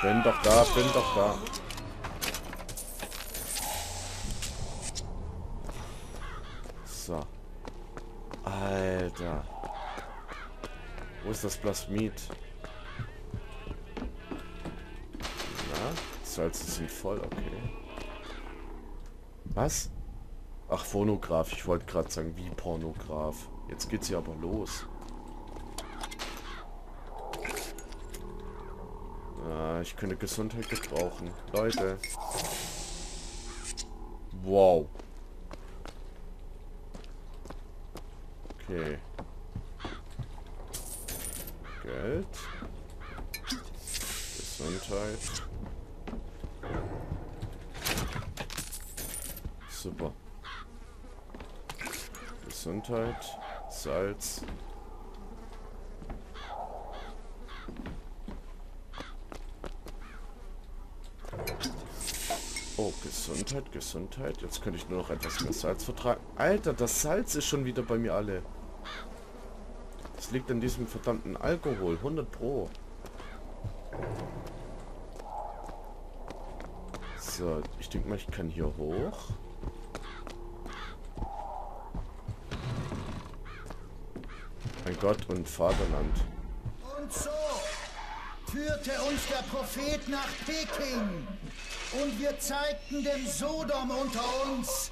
Bin doch da, bin doch da. So. Alter. Wo ist das Plasmid? Na, Salze sind voll, okay. Was? Ach, Phonograph. Ich wollte gerade sagen, wie Pornograph. Jetzt geht's hier aber los. Ich könnte Gesundheit gebrauchen. Leute. Wow. Okay. Geld. Gesundheit. Super. Gesundheit. Salz. Oh, Gesundheit, Gesundheit. Jetzt könnte ich nur noch etwas mehr Salz vertragen. Alter, das Salz ist schon wieder bei mir alle. Das liegt an diesem verdammten Alkohol. 100 Pro. So, ich denke mal, ich kann hier hoch. Mein Gott und Vaterland. Und so führte uns der Prophet nach Peking und wir zeigten dem Sodom unter uns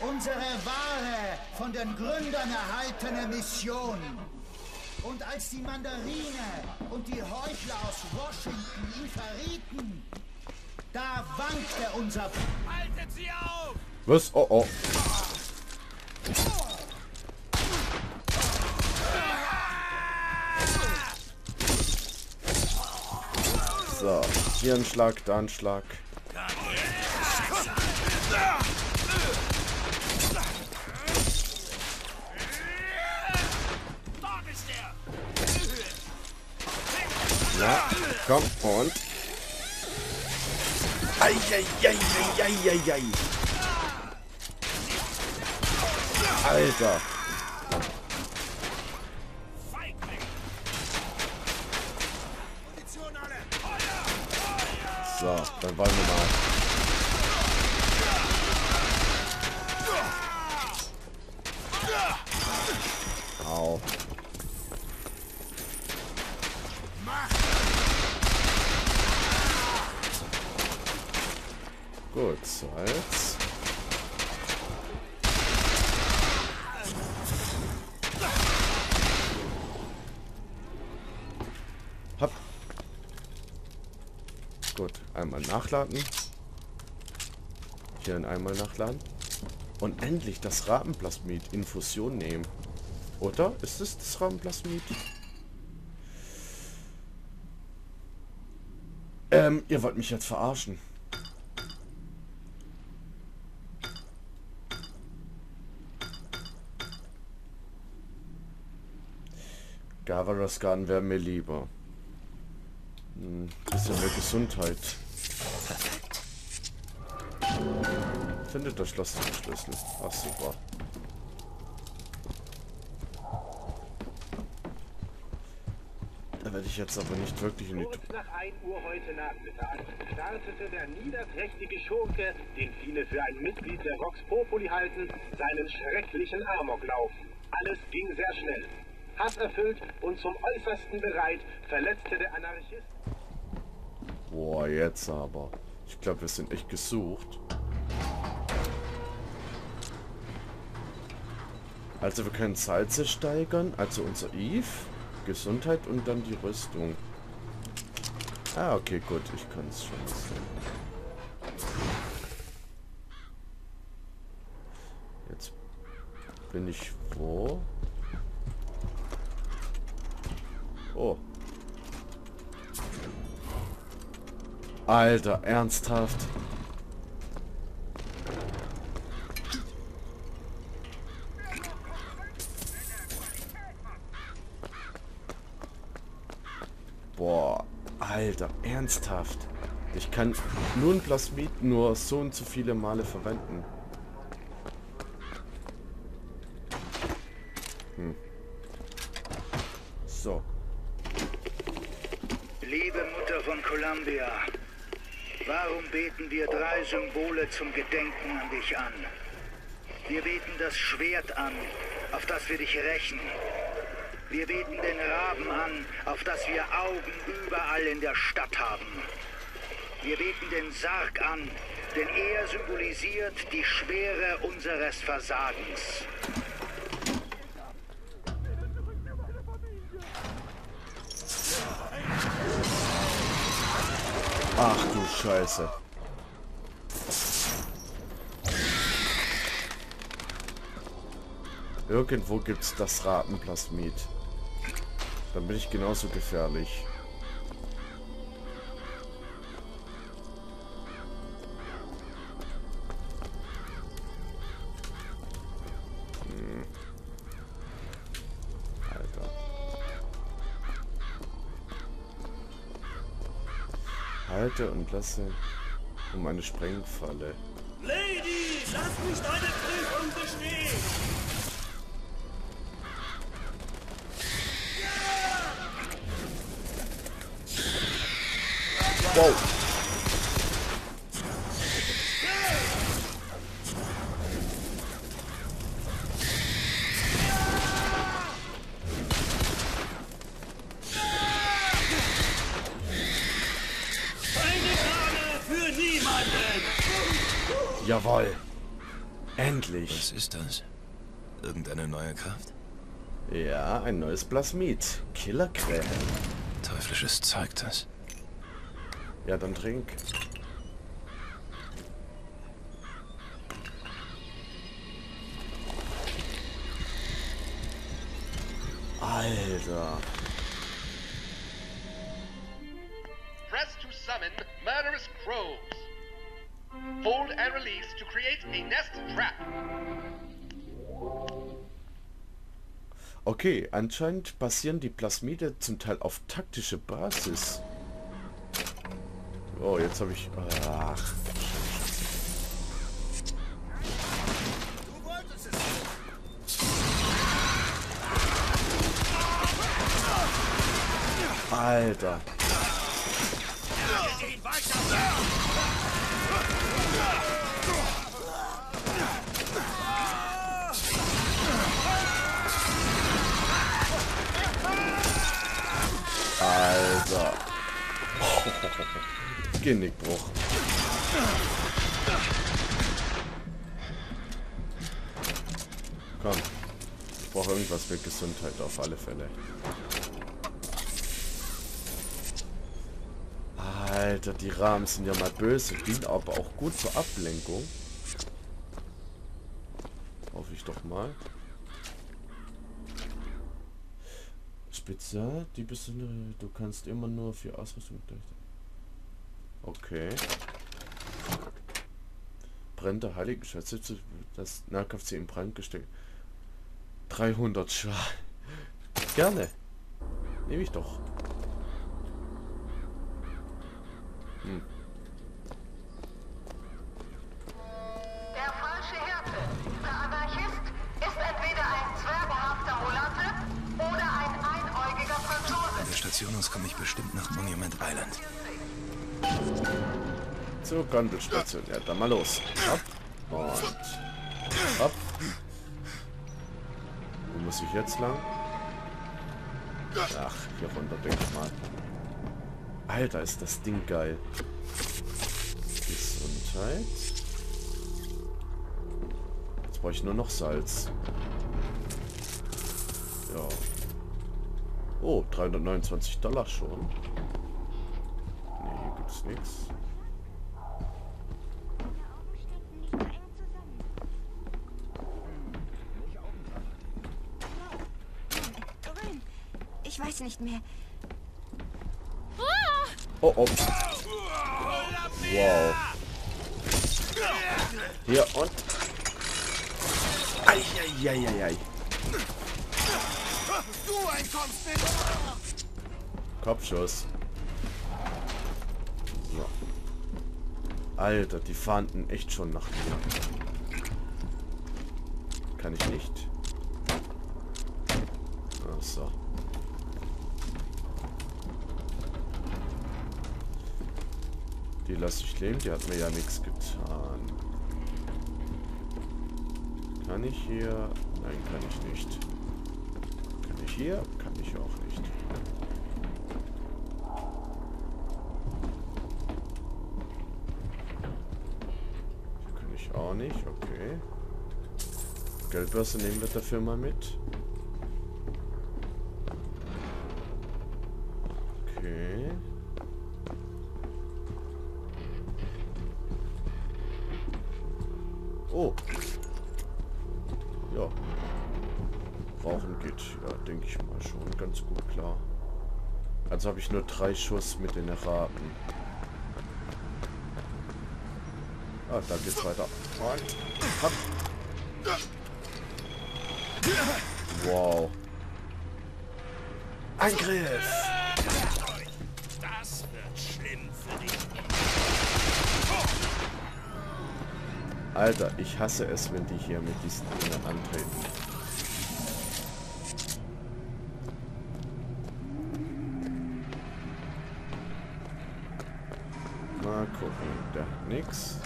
unsere wahre, von den Gründern erhaltene Mission. Und als die Mandarine und die Heuchler aus Washington ihn verrieten, da wankte unser... Haltet sie auf! Was? Oh, oh. So, hier ein Schlag, da ein Schlag. Komm, und. Eieieiei. Alter. So, dann wollen wir mal. Au. Gut, Salz. Hopp. Gut, einmal nachladen. Hier einmal nachladen. Und endlich das Rabenplasmid Infusion nehmen. Oder? Ist es das Rabenplasmid? Ähm, ihr wollt mich jetzt verarschen. Gavaraskan wäre mir lieber. Hm, bisschen mehr Gesundheit. Findet das Schloss den Schlüssel. Ach super. Da werde ich jetzt aber nicht wirklich in die... Kurz nach 1 Uhr heute Nachmittag startete der niederträchtige Schurke, den viele für ein Mitglied der Vox Populi halten, seinen schrecklichen Amoklauf. Alles ging sehr schnell. Hasserfüllt und zum Äußersten bereit, verletzte der Anarchist Boah, jetzt aber. Ich glaube, wir sind echt gesucht. Also wir können Salze steigern, also unser Eve, Gesundheit und dann die Rüstung. Ah, okay, gut, ich kann es schon sehen. Jetzt bin ich wo? Oh. Alter, ernsthaft. Boah, Alter, ernsthaft. Ich kann nur ein Plasmid nur so und so viele Male verwenden. Beten wir drei Symbole zum Gedenken an dich an? Wir beten das Schwert an, auf das wir dich rächen. Wir beten den Raben an, auf das wir Augen überall in der Stadt haben. Wir beten den Sarg an, denn er symbolisiert die Schwere unseres Versagens. Ach Scheiße. Irgendwo gibt's das Ratenplasmid. Dann bin ich genauso gefährlich. Halte und lasse um eine Sprengfalle. Lady, lass mich deine Prüfung bestehen! Jawohl. Endlich. Was ist das? Irgendeine neue Kraft? Ja, ein neues Plasmid. Killerkrähen. Teuflisches Zeug das. Ja, dann trink. Alter. Press to summon murderous crows. Hold and release to create a nest trap. Okay, anscheinend basieren die Plasmide zum Teil auf taktische Basis. Oh, jetzt habe ich... Ach. Alter. Weiter! Alter. Genickbruch. Komm. Ich brauche irgendwas mit Gesundheit auf alle Fälle. Alter, die Rahmen sind ja mal böse, dienen aber auch gut zur Ablenkung. Hoffe ich doch mal. Spezial, die besondere, du kannst immer nur für Ausrüstung gleich. Okay. Brennende Heiligenschätze, das Nahkampfziel in Brand gesteckt. 300 Schaden. Gerne. Nehme ich doch. Aus komme ich bestimmt nach Monument Island. Zur Gondelstation. Ja, dann mal los. Hopp. Und. Hopp. Wo muss ich jetzt lang? Ach, hier runter, denke ich mal. Alter, ist das Ding geil. Gesundheit. Jetzt brauche ich nur noch Salz. Ja. Oh, 329 Dollar schon. Nee, hier gibt's nichts. Ich weiß nicht mehr. Oh, oh. Wow. Hier und... Eieieiei. Du entkommst nicht! Kopfschuss. So. Alter, die fahnden echt schon nach mir. Kann ich nicht. Ach so. Die lasse ich leben, die hat mir ja nichts getan. Kann ich hier? Nein, kann ich nicht. Hier? Kann ich auch nicht. Hier kann ich auch nicht, okay. Geldbörse nehmen wir dafür mal mit. Okay. Oh. Ja. Rauchen geht, ja, denke ich mal schon ganz gut klar. Also habe ich nur drei Schuss mit den Raten. Ah, da geht's weiter. Wow. Angriff! Alter, ich hasse es, wenn die hier mit diesen Dingen antreten. Mal hat nix.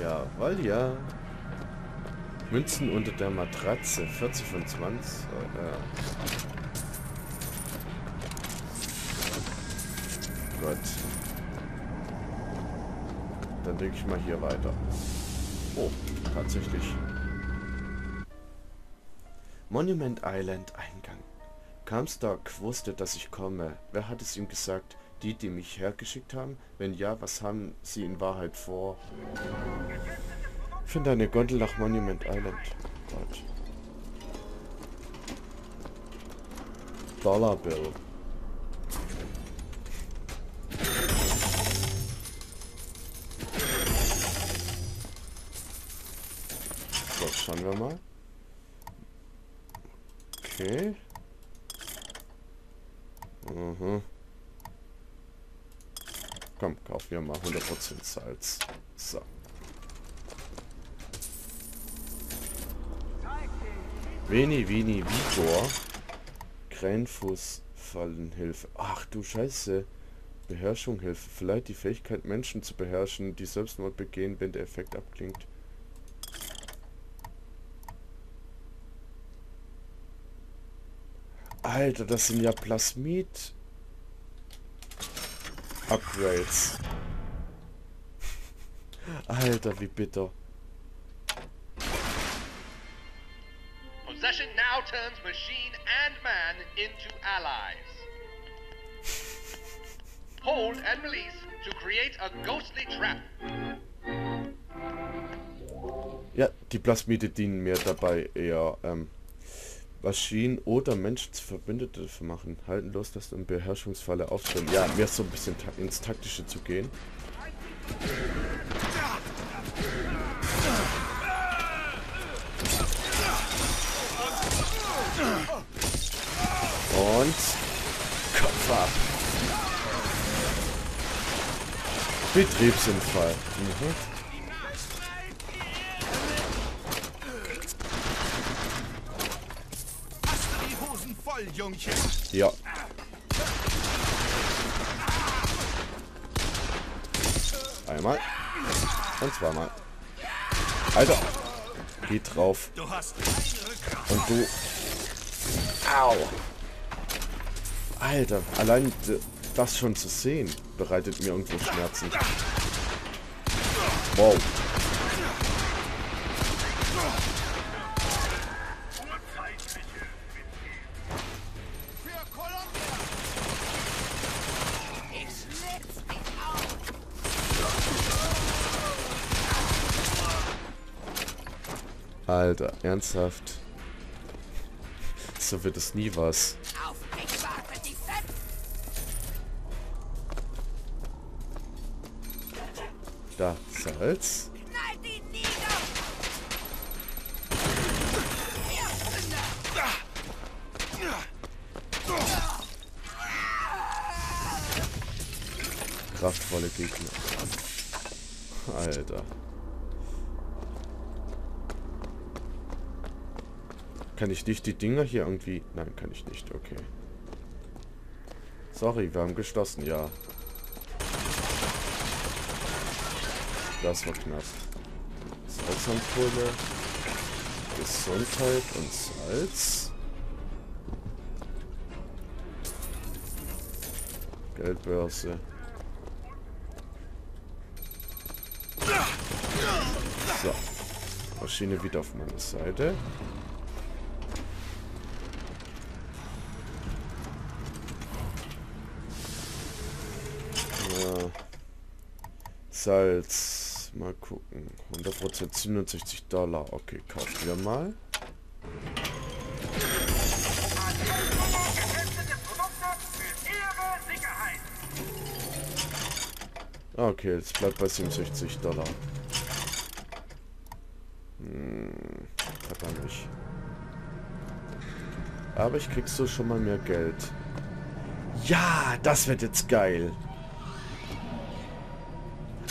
Jawohl, ja. Münzen unter der Matratze, 40 von 20. Äh, Gott. Dann denke ich mal hier weiter. Oh, tatsächlich. Monument Island Eingang. Comstock wusste, dass ich komme. Wer hat es ihm gesagt? Die, die mich hergeschickt haben? Wenn ja, was haben sie in Wahrheit vor? Finde eine Gondel nach Monument Island. Gott. Dollar Bill. So, schauen wir mal. Okay. Mhm. Komm, kaufen wir mal 100% Salz. So. Veni, Vini, Vigor. Krähenfuß, Fallenhilfe. Ach du Scheiße. Beherrschung Hilfe. Vielleicht die Fähigkeit, Menschen zu beherrschen, die Selbstmord begehen, wenn der Effekt abklingt. Alter, das sind ja Plasmid. Upgrades. Alter, wie bitter. Possession now turns machine and man into allies. Hold and release to create a ghostly trap. Ja, die Plasmide dienen mir dabei eher, ähm, Maschinen oder Menschen zu Verbündete machen. Halten los, dass du im Beherrschungsfalle aufstellen. Ja, mir so ein bisschen ta ins Taktische zu gehen. Und Kopf ab. Betriebsunfall. Mhm. Hast du die Hosen voll, Jungchen? Ja. Einmal. Und zweimal. Alter. Geh drauf. Und du. Au. Alter, allein das schon zu sehen, bereitet mir irgendwo Schmerzen. Wow. Alter, ernsthaft. So wird es nie was. Da, Salz. kann ich nicht die Dinger hier irgendwie... Nein, kann ich nicht. Okay. Sorry, wir haben geschlossen, ja. Das war knapp. Salzampulle. Gesundheit und Salz. Geldbörse. So. Maschine wieder auf meiner Seite. Salz. Mal gucken. 100% 67 Dollar. Okay, kaufen wir mal. Okay, jetzt bleibt bei 67 Dollar. Hm, aber nicht. Aber ich krieg so schon mal mehr Geld. Ja, das wird jetzt geil.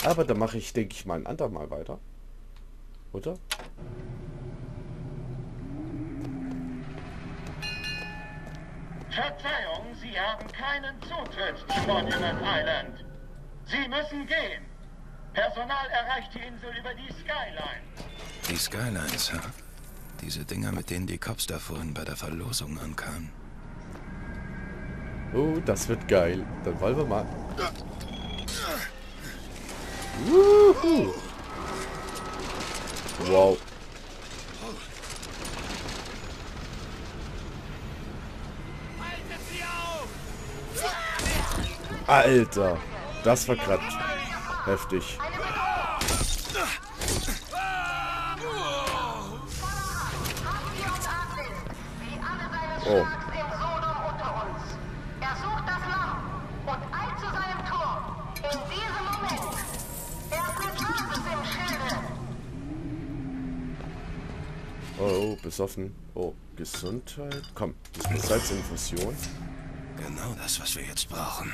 Aber da mache ich, denke ich mal, ein andermal weiter. Oder? Verzeihung, Sie haben keinen Zutritt zu Monument Island. Sie müssen gehen. Personal erreicht die Insel über die Skyline. Die Skylines, ha? Diese Dinger, mit denen die Cops da vorhin bei der Verlosung ankamen. Oh, das wird geil. Dann wollen wir mal. Wow. Alter, das war grad heftig. Oh. in Sodom unter uns. Er sucht das Lamm und eilt zu seinem Turm. In diesem Moment. Er ist mit Moses im Schilde. Oh, besoffen. Oh, Gesundheit. Komm, das ist Salzinfusion. Genau das, was wir jetzt brauchen.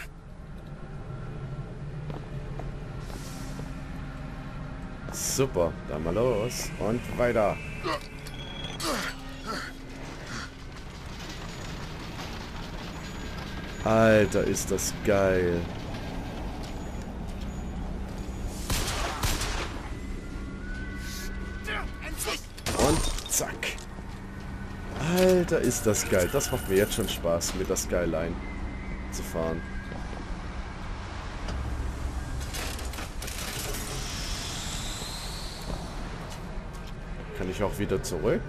Super, dann mal los. Und weiter. Alter, ist das geil. Alter, ist das geil. Das macht mir jetzt schon Spaß, mit der Skyline zu fahren. Kann ich auch wieder zurück?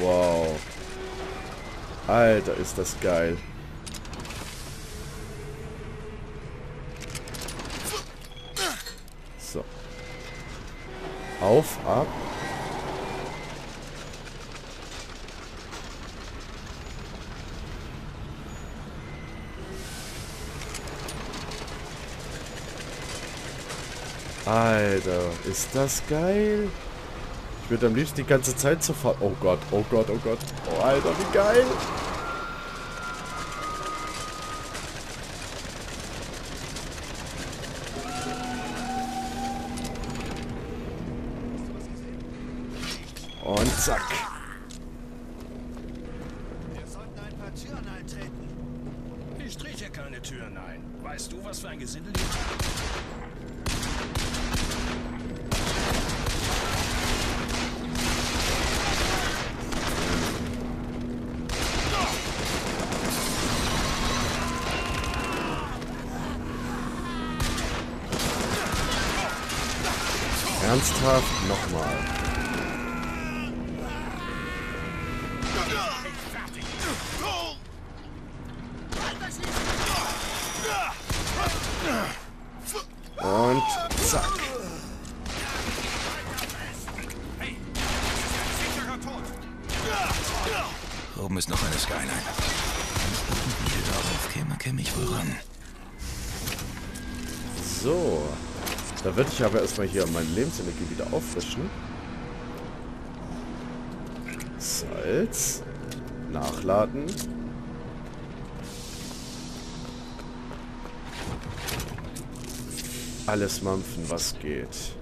Wow. Alter, ist das geil. So. Auf, ab. Alter, ist das geil? Ich würde am liebsten die ganze Zeit so fahren. Oh Gott, oh Gott, oh Gott. Oh Alter, wie geil. Ernsthaft? Nochmal. Da würde ich aber erstmal hier meine Lebensenergie wieder auffrischen. Salz. Nachladen. Alles mampfen, was geht.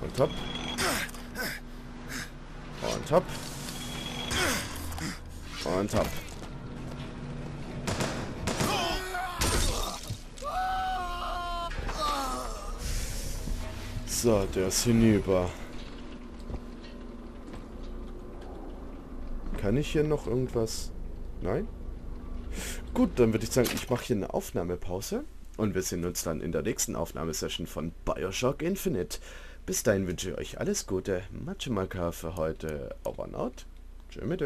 Und top. Und top. Und top. So, der ist hinüber. Kann ich hier noch irgendwas? Nein? Gut, dann würde ich sagen, ich mache hier eine Aufnahmepause. Und wir sehen uns dann in der nächsten Aufnahmesession von Bioshock Infinite. Bis dahin wünsche ich euch alles Gute. Matschemaka für heute. Over and out. Tschö mit